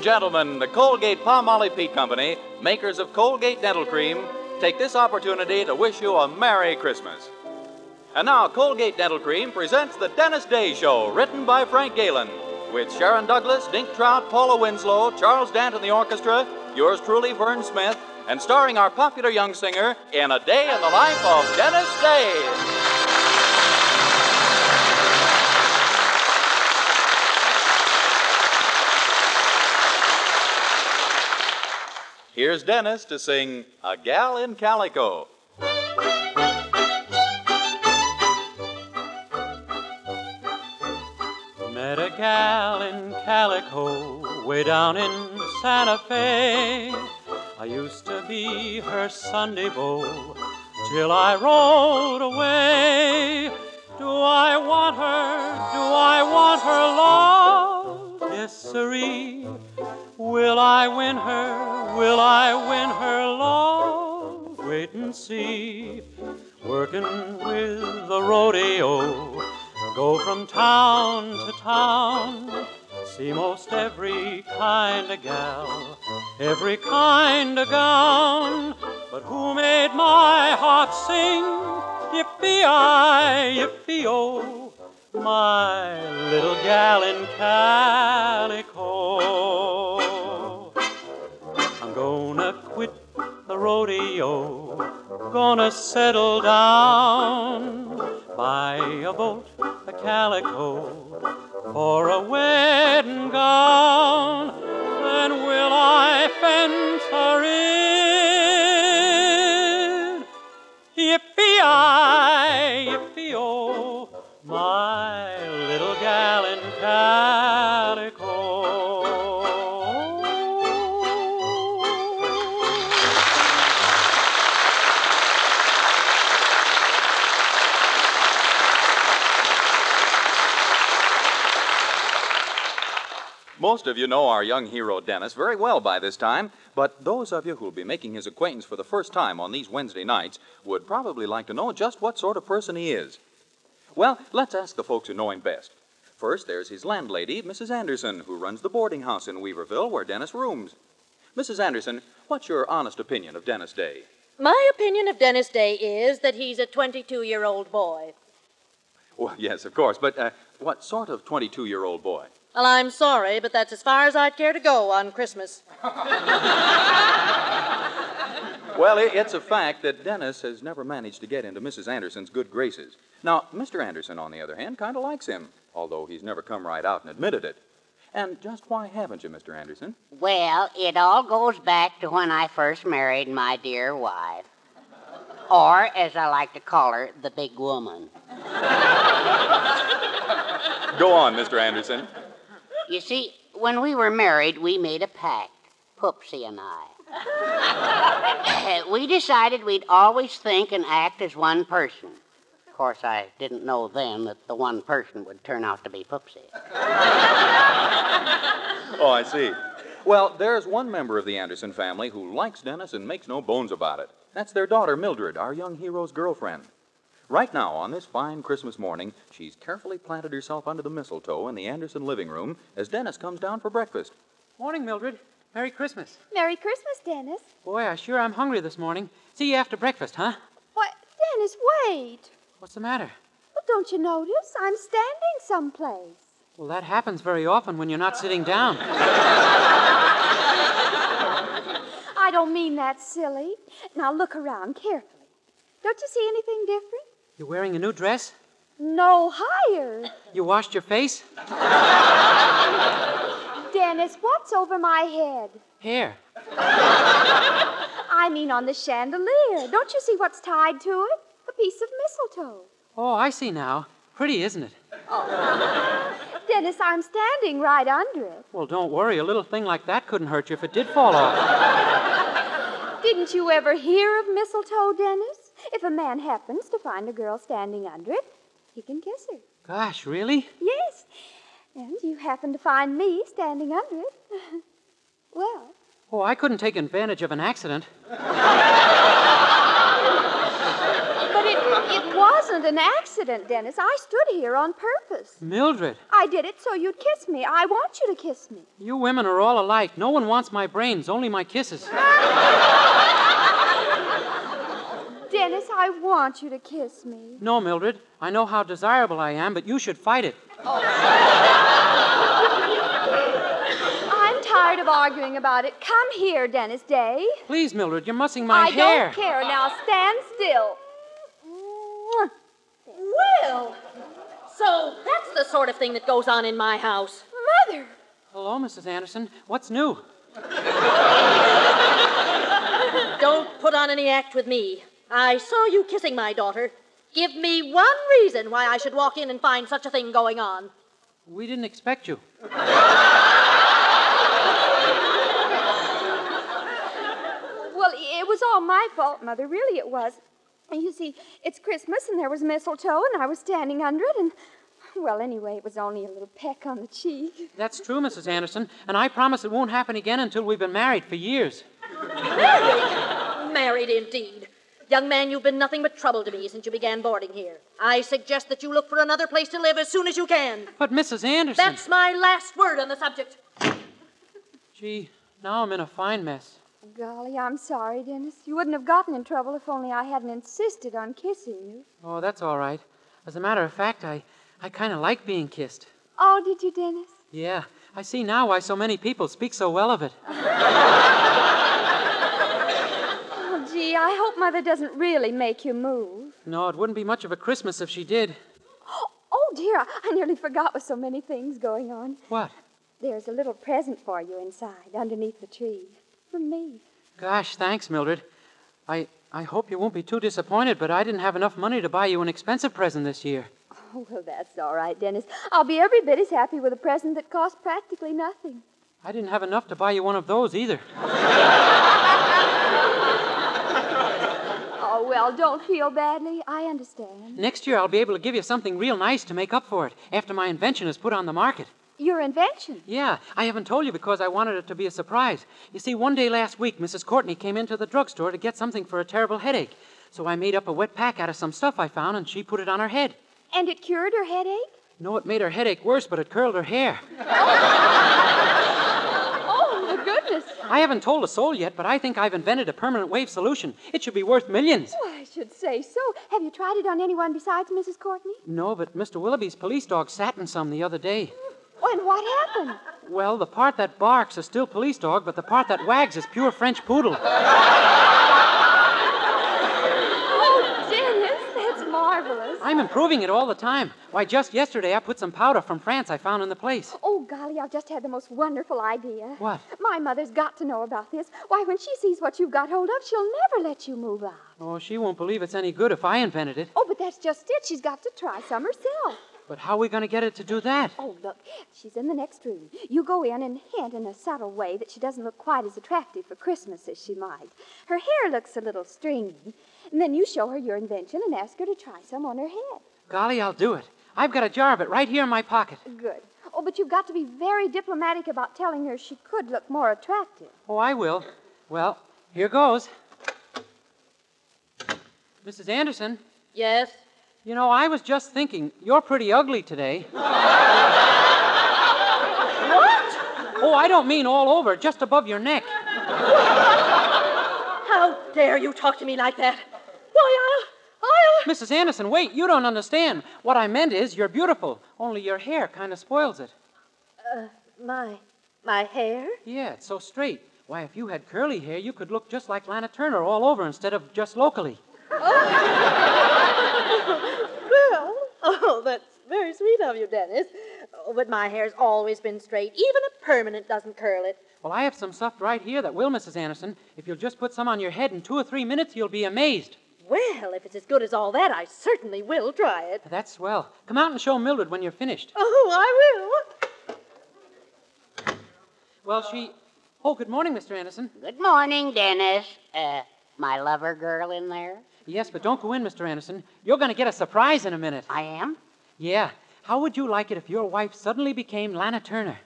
and gentlemen, the Colgate Palmolive Peet Company, makers of Colgate Dental Cream, take this opportunity to wish you a Merry Christmas. And now, Colgate Dental Cream presents The Dennis Day Show, written by Frank Galen, with Sharon Douglas, Dink Trout, Paula Winslow, Charles Dant in the orchestra, yours truly, Vern Smith, and starring our popular young singer in A Day in the Life of Dennis Day. Here's Dennis to sing A Gal in Calico. Met a gal in calico way down in Santa Fe. I used to be her Sunday beau till I rode away. Do I want her? Do I want her love? Yes, sirree. Will I win her? Will I win her love? Wait and see. Working with the rodeo, go from town to town. See most every kind of gal, every kind of gown. But who made my heart sing? Yippee-I, yippee-o, my little gal in calico. Rodeo, gonna settle down, buy a boat, a calico, for a wedding gown. Then will I fence her in? Most of you know our young hero Dennis very well by this time, but those of you who'll be making his acquaintance for the first time on these Wednesday nights would probably like to know just what sort of person he is. Well, let's ask the folks who know him best. First, there's his landlady, Mrs. Anderson, who runs the boarding house in Weaverville where Dennis rooms. Mrs. Anderson, what's your honest opinion of Dennis Day? My opinion of Dennis Day is that he's a 22 year old boy. Well, yes, of course, but uh, what sort of 22 year old boy? Well, I'm sorry, but that's as far as I'd care to go on Christmas. Well, i- it's a fact that Dennis has never managed to get into Mrs. Anderson's good graces. Now, Mr. Anderson, on the other hand, kind of likes him, although he's never come right out and admitted it. And just why haven't you, Mr. Anderson? Well, it all goes back to when I first married my dear wife. Or, as I like to call her, the big woman. Go on, Mr. Anderson. You see, when we were married, we made a pact, Poopsie and I. we decided we'd always think and act as one person. Of course, I didn't know then that the one person would turn out to be Poopsie. Oh, I see. Well, there's one member of the Anderson family who likes Dennis and makes no bones about it. That's their daughter, Mildred, our young hero's girlfriend. Right now, on this fine Christmas morning, she's carefully planted herself under the mistletoe in the Anderson living room as Dennis comes down for breakfast. Morning, Mildred. Merry Christmas. Merry Christmas, Dennis. Boy, I sure am hungry this morning. See you after breakfast, huh? Why, Dennis, wait. What's the matter? Well, don't you notice? I'm standing someplace. Well, that happens very often when you're not sitting down. I don't mean that silly. Now look around carefully. Don't you see anything different? You're wearing a new dress? No higher. You washed your face? Dennis, what's over my head? Hair. I mean on the chandelier. Don't you see what's tied to it? A piece of mistletoe. Oh, I see now. Pretty, isn't it? Oh. Dennis, I'm standing right under it. Well, don't worry. A little thing like that couldn't hurt you if it did fall off. Didn't you ever hear of mistletoe, Dennis? If a man happens to find a girl standing under it, he can kiss her. Gosh, really? Yes. And you happen to find me standing under it. well, Oh, I couldn't take advantage of an accident. but it, it wasn't an accident, Dennis. I stood here on purpose. Mildred, I did it so you'd kiss me. I want you to kiss me. you women are all alike. No one wants my brains, only my kisses. Dennis, I want you to kiss me. No, Mildred, I know how desirable I am, but you should fight it. I'm tired of arguing about it. Come here, Dennis Day. Please, Mildred, you're mussing my I hair. I don't care. Now stand still. Well, so that's the sort of thing that goes on in my house. Mother! Hello, Mrs. Anderson. What's new? Don't put on any act with me. I saw you kissing my daughter. Give me one reason why I should walk in and find such a thing going on. We didn't expect you. Well, it was all my fault, Mother. Really, it was. You see, it's Christmas, and there was mistletoe, and I was standing under it, and. Well, anyway, it was only a little peck on the cheek. That's true, Mrs. Anderson, and I promise it won't happen again until we've been married for years. Married married indeed. Young man, you've been nothing but trouble to me since you began boarding here. I suggest that you look for another place to live as soon as you can. But, Mrs. Anderson. That's my last word on the subject. Gee, now I'm in a fine mess. Golly, I'm sorry, Dennis. You wouldn't have gotten in trouble if only I hadn't insisted on kissing you. Oh, that's all right. As a matter of fact, I, I kind of like being kissed. Oh, did you, Dennis? Yeah, I see now why so many people speak so well of it. I hope Mother doesn't really make you move. No, it wouldn't be much of a Christmas if she did. Oh, dear, I, I nearly forgot with so many things going on. What? There's a little present for you inside, underneath the tree. From me. Gosh, thanks, Mildred. I, I hope you won't be too disappointed, but I didn't have enough money to buy you an expensive present this year. Oh, well, that's all right, Dennis. I'll be every bit as happy with a present that costs practically nothing. I didn't have enough to buy you one of those either. Oh, well, don't feel badly. I understand. Next year, I'll be able to give you something real nice to make up for it after my invention is put on the market. Your invention. Yeah, I haven't told you because I wanted it to be a surprise. You see, one day last week, Mrs. Courtney came into the drugstore to get something for a terrible headache. So I made up a wet pack out of some stuff I found, and she put it on her head. And it cured her headache? No, it made her headache worse, but it curled her hair. I haven't told a soul yet, but I think I've invented a permanent wave solution. It should be worth millions. Oh, I should say so. Have you tried it on anyone besides Mrs. Courtney? No, but Mr. Willoughby's police dog sat in some the other day. Oh, and what happened? Well, the part that barks is still police dog, but the part that wags is pure French poodle. Oh, Dennis, that's marvelous. I'm improving it all the time. Why, just yesterday I put some powder from France I found in the place. Oh, golly, I've just had the most wonderful idea. What? My mother's got to know about this. Why, when she sees what you've got hold of, she'll never let you move out. Oh, she won't believe it's any good if I invented it. Oh, but that's just it. She's got to try some herself. But how are we going to get it to do that? Oh, look, she's in the next room. You go in and hint in a subtle way that she doesn't look quite as attractive for Christmas as she might. Her hair looks a little stringy. And then you show her your invention and ask her to try some on her head. Golly, I'll do it. I've got a jar of it right here in my pocket. Good. Oh, but you've got to be very diplomatic about telling her she could look more attractive. Oh, I will. Well, here goes. Mrs. Anderson, Yes? you know, I was just thinking, you're pretty ugly today. What? Oh, I don't mean all over, just above your neck. How dare you talk to me like that? Why, I'll. I'll. Mrs. Anderson, wait, you don't understand. What I meant is, you're beautiful, only your hair kind of spoils it. Uh, My. My hair? Yeah, it's so straight. Why, if you had curly hair, you could look just like Lana Turner all over instead of just locally. Oh. Well, oh, that's very sweet of you, Dennis. Oh, but my hair's always been straight. Even a permanent doesn't curl it. Well, I have some stuff right here that will, Mrs. Anderson. If you'll just put some on your head in two or three minutes, you'll be amazed. Well, if it's as good as all that, I certainly will try it. That's swell. Come out and show Mildred when you're finished. Oh, I will. Well, she. Oh, good morning, Mr. Anderson. Good morning, Dennis. Uh, my lover girl in there? Yes, but don't go in, Mr. Anderson. You're going to get a surprise in a minute. I am? Yeah. How would you like it if your wife suddenly became Lana Turner?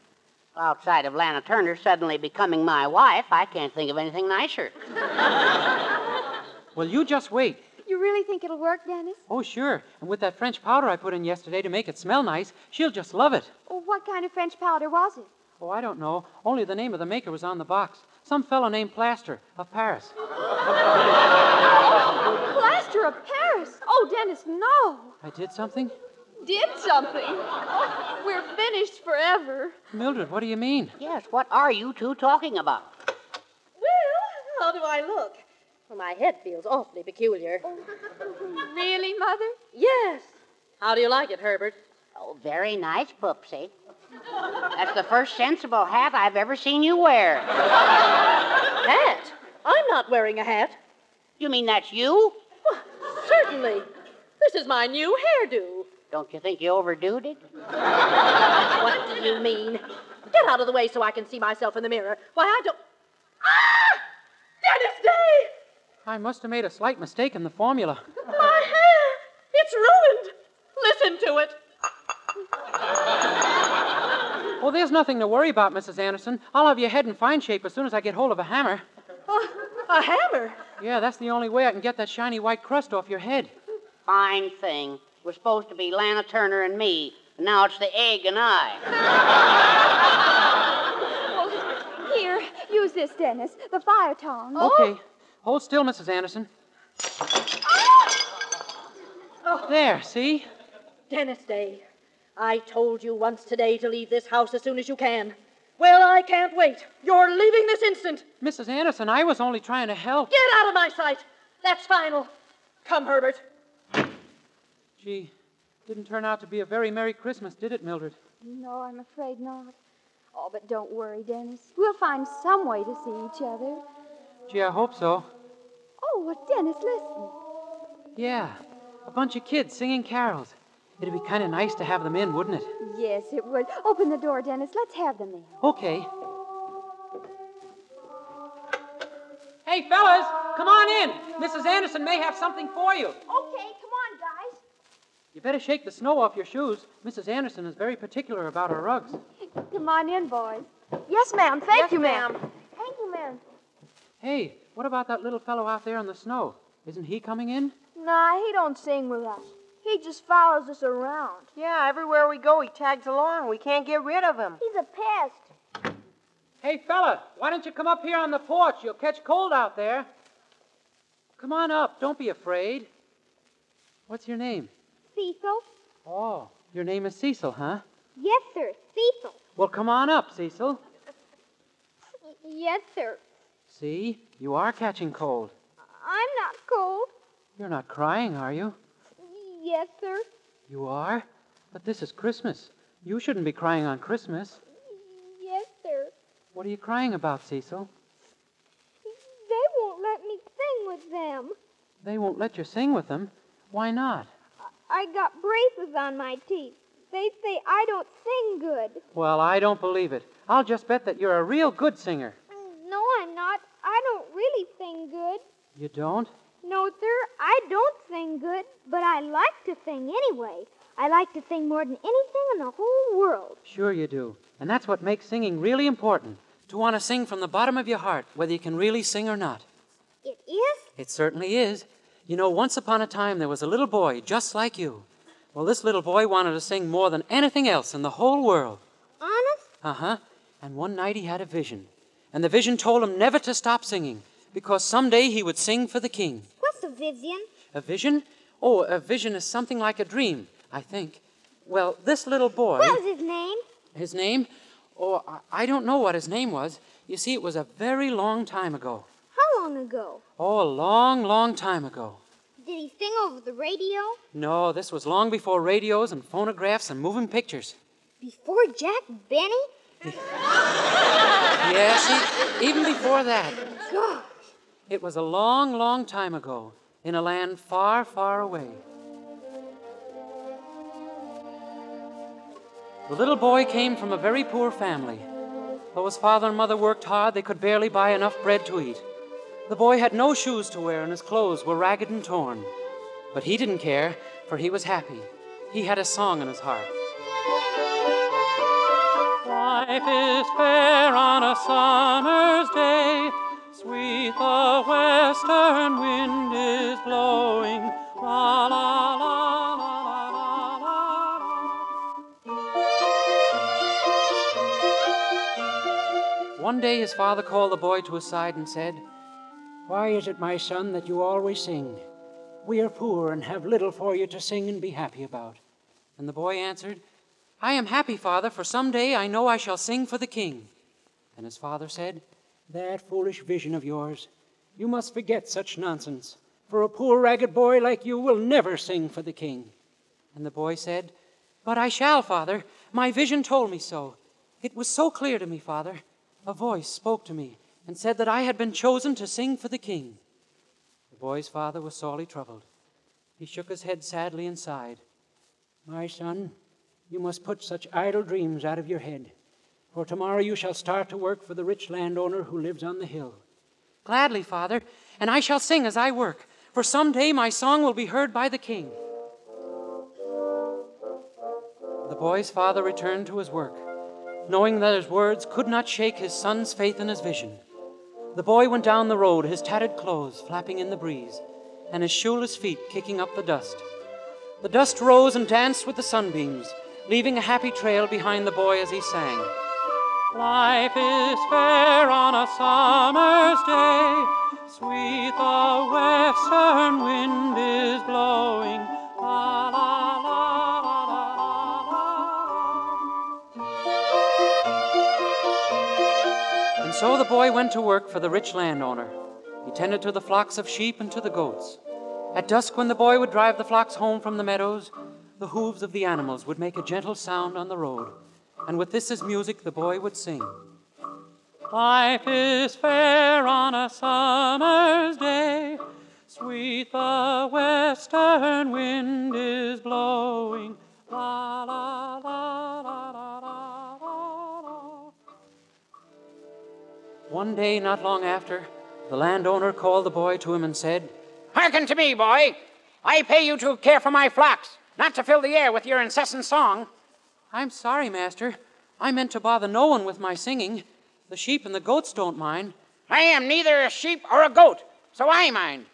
Outside of Lana Turner suddenly becoming my wife, I can't think of anything nicer. Well, you just wait. You really think it'll work, Dennis? Oh, sure. And with that French powder I put in yesterday to make it smell nice, she'll just love it. Oh, what kind of French powder was it? Oh, I don't know. Only the name of the maker was on the box. Some fellow named Plaster of Paris. Plaster of Paris. Oh, Dennis, no. I did something? Did something. We're finished forever. Mildred, what do you mean? Yes, what are you two talking about? Well, how do I look? Well, my head feels awfully peculiar. Really, Mother? Yes. How do you like it, Herbert? Oh, very nice, Poopsie. That's the first sensible hat I've ever seen you wear. Hat? I'm not wearing a hat. You mean that's you? Certainly. This is my new hairdo. Don't you think you overdoed it? What do you mean? Get out of the way so I can see myself in the mirror. Why, I don't. Ah! Dennis Day! I must have made a slight mistake in the formula. My hair! It's ruined! Listen to it. Well, there's nothing to worry about, Mrs. Anderson. I'll have your head in fine shape as soon as I get hold of a hammer. Uh, a hammer? Yeah, that's the only way I can get that shiny white crust off your head. Fine thing. We're supposed to be Lana Turner and me, and now it's the egg and I. Here, use this, Dennis. The fire tongs. Okay. Hold still, Mrs. Anderson. There, see? Dennis Day, I told you once today to leave this house as soon as you can. Well, I can't wait. You're leaving this instant. Mrs. Anderson, I was only trying to help. Get out of my sight. That's final. Come, Herbert. Gee, didn't turn out to be a very Merry Christmas, did it, Mildred? No, I'm afraid not. Oh, but don't worry, Dennis. We'll find some way to see each other. Gee, I hope so. Oh, well, Dennis, listen. Yeah, a bunch of kids singing carols. It'd be kind of nice to have them in, wouldn't it? Yes, it would. Open the door, Dennis. Let's have them in. Okay. Hey, fellas, come on in. Mrs. Anderson may have something for you. Okay, come on, guys. You better shake the snow off your shoes. Mrs. Anderson is very particular about her rugs. Come on in, boys. Yes, ma'am. Thank you, ma'am. Thank you, ma'am. Hey, what about that little fellow out there in the snow? Isn't he coming in? Nah, he don't sing with us. He just follows us around. Yeah, everywhere we go, he tags along. We can't get rid of him. He's a pest. Hey, fella, why don't you come up here on the porch? You'll catch cold out there. Come on up. Don't be afraid. What's your name? Cecil? Oh, your name is Cecil, huh? Yes, sir. Cecil. Well, come on up, Cecil. Yes, sir. See, you are catching cold. I'm not cold. You're not crying, are you? Yes, sir. You are? But this is Christmas. You shouldn't be crying on Christmas. Yes, sir. What are you crying about, Cecil? They won't let me sing with them. They won't let you sing with them. Why not? I got braces on my teeth. They say I don't sing good. Well, I don't believe it. I'll just bet that you're a real good singer. I'm not. I don't really sing good. You don't? No, sir, I don't sing good, but I like to sing anyway. I like to sing more than anything in the whole world. Sure you do. And that's what makes singing really important. To want to sing from the bottom of your heart, whether you can really sing or not. It is? It certainly is. You know, once upon a time there was a little boy just like you. Well, this little boy wanted to sing more than anything else in the whole world. Honest? Uh huh. And one night he had a vision. And the vision told him never to stop singing, because someday he would sing for the king. What's a vision? A vision? Oh, a vision is something like a dream, I think. Well, this little boy. What was his name? His name? Oh, I- don't know what his name was. You see, it was a very long time ago. How long ago? Oh, a long, long time ago. Did he sing over the radio? No, this was long before radios and phonographs and moving pictures. Before Jack Benny? See, even before that. It was a long, long time ago in a land far, far away. The little boy came from a very poor family. Though his father and mother worked hard, they could barely buy enough bread to eat. The boy had no shoes to wear, and his clothes were ragged and torn. But he didn't care, for he was happy. He had a song in his heart. Life is fair on a summer's day. Sweet the western wind is blowing. La la la. One day his father called the boy to his side and said, Why is it, my son, that you always sing? We are poor and have little for you to sing and be happy about. And the boy answered, I am happy, father, for some day I know I shall sing for the king. And his father said, That foolish vision of yours, you must forget such nonsense, for a poor ragged boy like you will never sing for the king. And the boy said, But I shall, father. My vision told me so. It was so clear to me, father. A voice spoke to me and said that I had been chosen to sing for the king. The boy's father was sorely troubled. He shook his head sadly and sighed. My son, you must put such idle dreams out of your head, for tomorrow you shall start to work for the rich landowner who lives on the hill. Gladly, father, and I shall sing as I work, for some day my song will be heard by the king. The boy's father returned to his work, knowing that his words could not shake his son's faith in his vision. The boy went down the road, his tattered clothes flapping in the breeze, and his shoeless feet kicking up the dust. The dust rose and danced with the sunbeams, leaving a happy trail behind the boy as he sang. Life is fair on a summer's day, sweet the western wind is blowing. La la la la la la. And so the boy went to work for the rich landowner. He tended to the flocks of sheep and to the goats. At dusk, when the boy would drive the flocks home from the meadows, the hooves of the animals would make a gentle sound on the road, and with this as music, the boy would sing. Life is fair on a summer's day, sweet the western wind is blowing. La la la la la la la. One day, not long after, the landowner called the boy to him and said, Hearken to me, boy. I pay you to care for my flocks, not to fill the air with your incessant song. I'm sorry, master. I meant to bother no one with my singing. The sheep and the goats don't mind. I am neither a sheep or a goat, so I mind.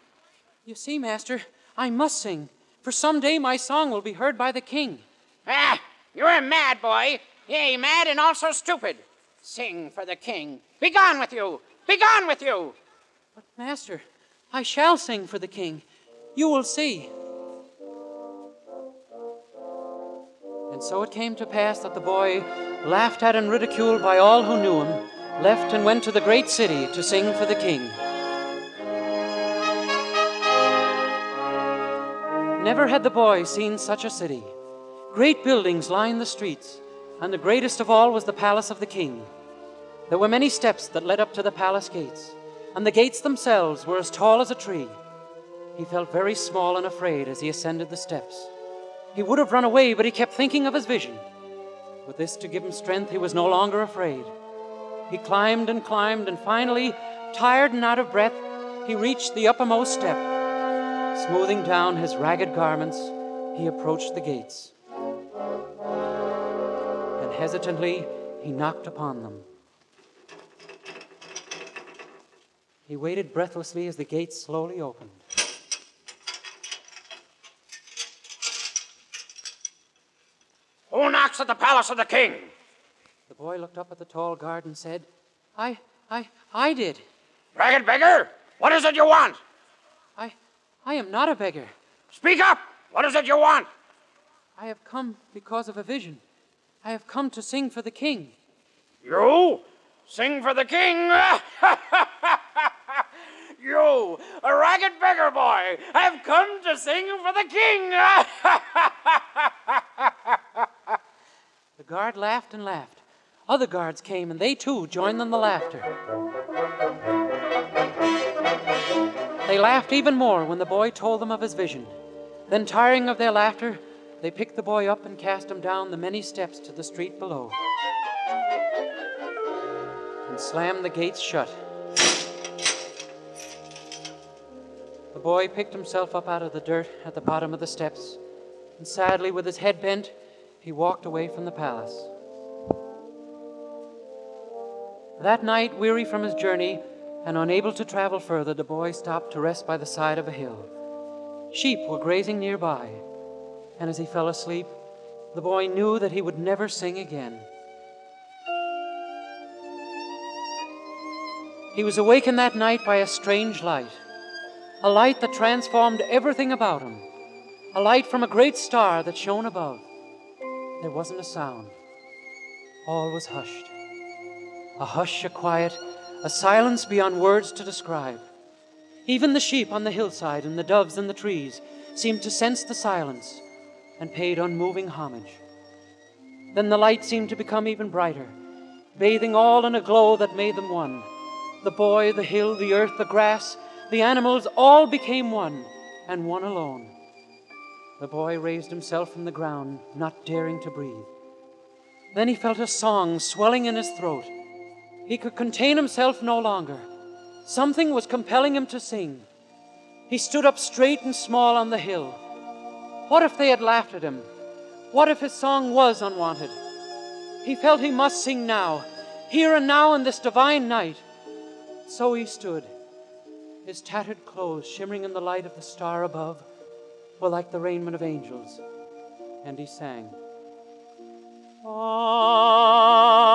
You see, master, I must sing, for some day my song will be heard by the king. Ah, you're a mad boy. Yea, mad and also stupid. Sing for the king. Begone with you! Begone with you! But, master, I shall sing for the king. You will see. And so it came to pass that the boy, laughed at and ridiculed by all who knew him, left and went to the great city to sing for the king. Never had the boy seen such a city. Great buildings lined the streets, and the greatest of all was the palace of the king. There were many steps that led up to the palace gates, and the gates themselves were as tall as a tree. He felt very small and afraid as he ascended the steps. He would have run away, but he kept thinking of his vision. With this to give him strength, he was no longer afraid. He climbed and climbed, and finally, tired and out of breath, he reached the uppermost step. Smoothing down his ragged garments, he approached the gates. And hesitantly, he knocked upon them. He waited breathlessly as the gates slowly opened. At the palace of the king? The boy looked up at the tall guard and said, I, I, I did. Ragged beggar, what is it you want? I, I am not a beggar. Speak up! What is it you want? I have come because of a vision. I have come to sing for the king. You? Sing for the king? you, a ragged beggar boy, have come to sing for the king! The guard laughed and laughed. Other guards came, and they too joined in the laughter. They laughed even more when the boy told them of his vision. Then, tiring of their laughter, they picked the boy up and cast him down the many steps to the street below and slammed the gates shut. The boy picked himself up out of the dirt at the bottom of the steps, and sadly, with his head bent, he walked away from the palace. That night, weary from his journey, and unable to travel further, the boy stopped to rest by the side of a hill. Sheep were grazing nearby, and as he fell asleep, the boy knew that he would never sing again. He was awakened that night by a strange light, a light that transformed everything about him, a light from a great star that shone above. There wasn't a sound. All was hushed. A hush, a quiet, a silence beyond words to describe. Even the sheep on the hillside and the doves in the trees seemed to sense the silence and paid unmoving homage. Then the light seemed to become even brighter, bathing all in a glow that made them one. The boy, the hill, the earth, the grass, the animals all became one, and one alone. The boy raised himself from the ground, not daring to breathe. Then he felt a song swelling in his throat. He could contain himself no longer. Something was compelling him to sing. He stood up straight and small on the hill. What if they had laughed at him? What if his song was unwanted? He felt he must sing now, here and now in this divine night. So he stood, his tattered clothes shimmering in the light of the star above were like the raiment of angels, and he sang. Ave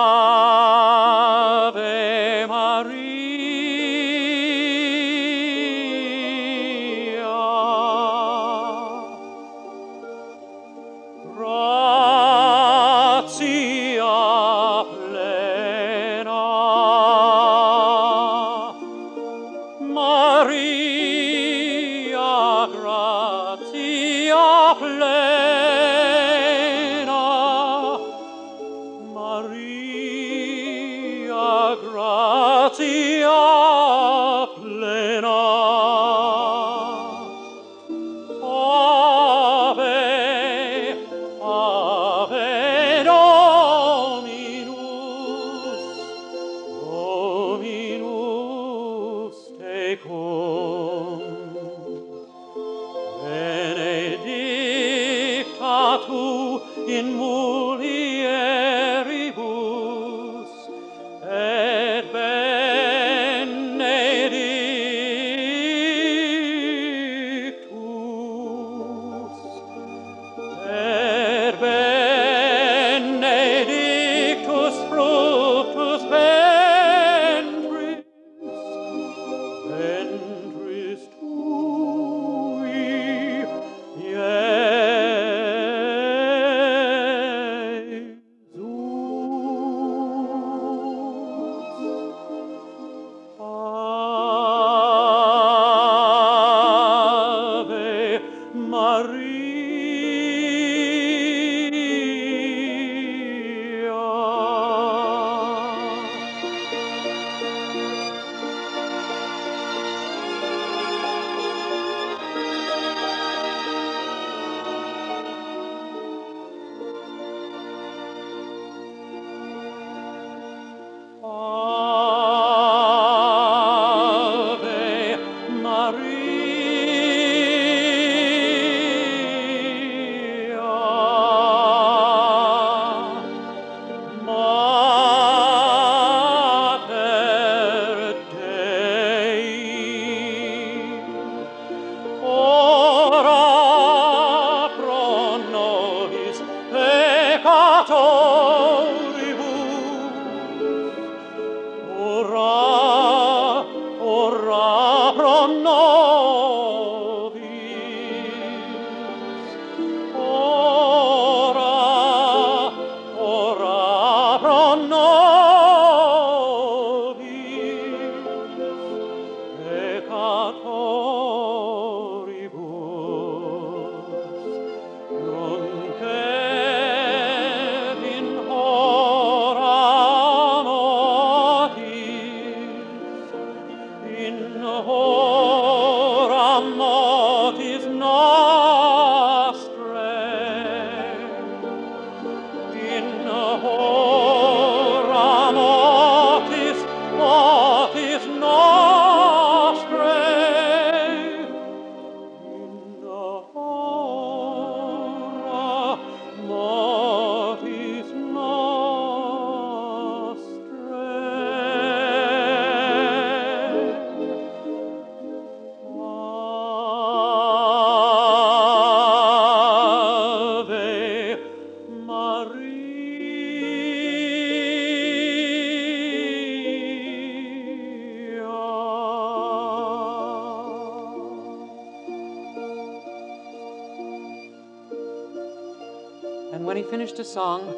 his song,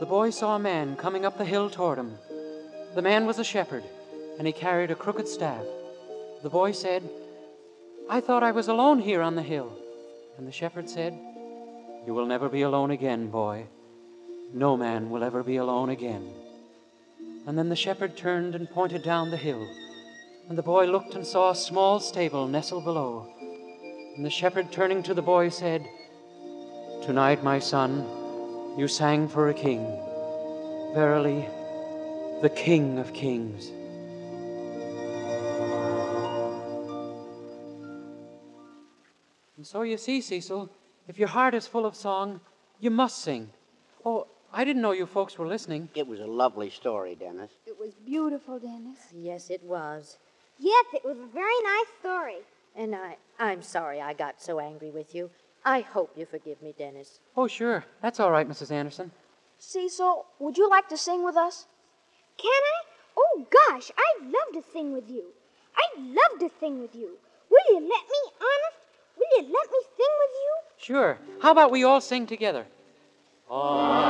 the boy saw a man coming up the hill toward him. The man was a shepherd, and he carried a crooked staff. The boy said, I thought I was alone here on the hill. And the shepherd said, You will never be alone again, boy. No man will ever be alone again. And then the shepherd turned and pointed down the hill. And the boy looked and saw a small stable nestled below. And the shepherd, turning to the boy, said, Tonight, my son, you sang for a king. Verily, the King of Kings. And so you see, Cecil, if your heart is full of song, you must sing. Oh, I didn't know you folks were listening. It was a lovely story, Dennis. It was beautiful, Dennis. Yes, it was. Yes, it was a very nice story. And I, I'm sorry I got so angry with you. I hope you forgive me, Dennis. Oh, sure. That's all right, Mrs. Anderson. Cecil, would you like to sing with us? Can I? Oh, gosh, I'd love to sing with you. I'd love to sing with you. Will you let me, honest? Will you let me sing with you? Sure. How about we all sing together? herald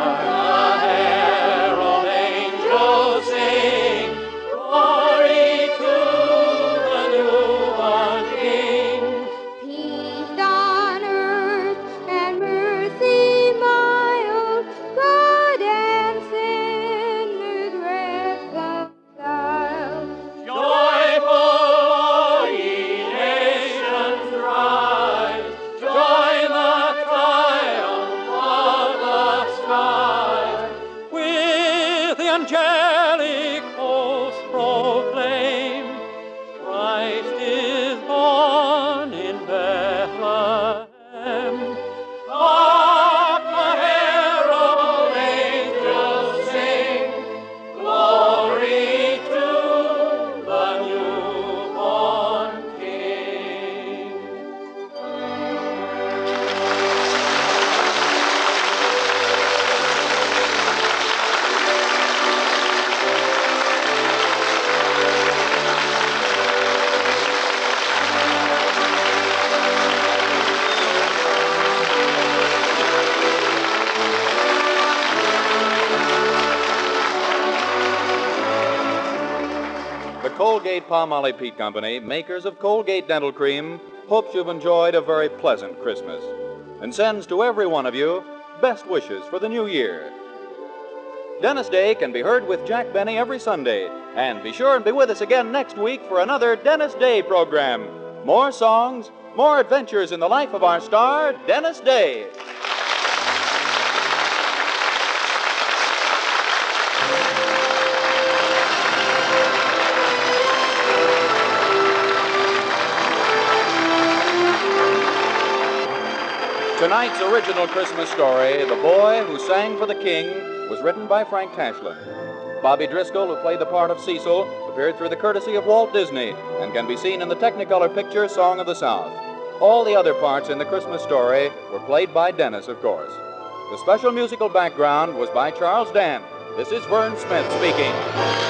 Palmolive Peet Company, makers of Colgate Dental Cream, hopes you've enjoyed a very pleasant Christmas and sends to every one of you best wishes for the new year. Dennis Day can be heard with Jack Benny every Sunday, and be sure and be with us again next week for another Dennis Day program. More songs, more adventures in the life of our star, Dennis Day. Tonight's original Christmas story, The Boy Who Sang for the King, was written by Frank Tashlin. Bobby Driscoll, who played the part of Cecil, appeared through the courtesy of Walt Disney and can be seen in the Technicolor picture Song of the South. All the other parts in the Christmas story were played by Dennis, of course. The special musical background was by Charles Dant. This is Vern Smith speaking.